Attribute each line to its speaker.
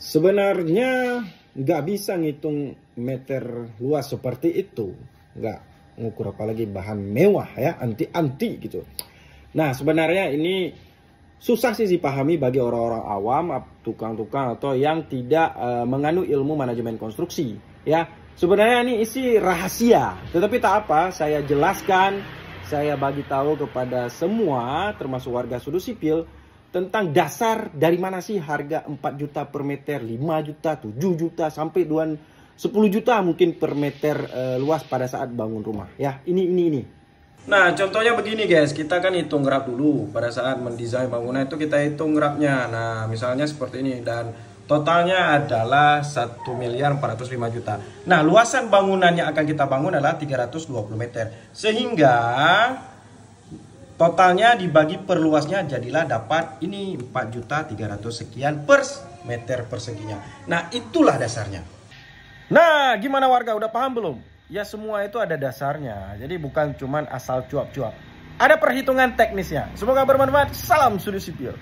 Speaker 1: Sebenarnya nggak bisa ngitung meter luas seperti itu. Nggak ngukur apalagi bahan mewah ya, anti-anti gitu. Nah sebenarnya ini susah sih dipahami bagi orang-orang awam, tukang-tukang atau yang tidak uh, mengandung ilmu manajemen konstruksi. Ya, sebenarnya ini isi rahasia. Tetapi tak apa, saya jelaskan, saya bagi tahu kepada semua, termasuk warga sudut sipil, tentang dasar dari mana sih harga 4 juta per meter, 5 juta, 7 juta, sampai 2, 10 juta mungkin per meter uh, luas pada saat bangun rumah. Ya, ini, ini, ini. Nah, contohnya begini guys, kita kan hitung grab dulu pada saat mendesain bangunan itu kita hitung grabnya. Nah, misalnya seperti ini dan totalnya adalah 1 miliar 405 juta. Nah, luasan bangunan yang akan kita bangun adalah 320 meter. Sehingga totalnya dibagi per luasnya jadilah dapat ini 4 juta 300 sekian per meter perseginya. Nah, itulah dasarnya. Nah, gimana warga udah paham belum? ya semua itu ada dasarnya. Jadi bukan cuman asal cuap-cuap. Ada perhitungan teknisnya. Semoga bermanfaat. Salam sudi sipil.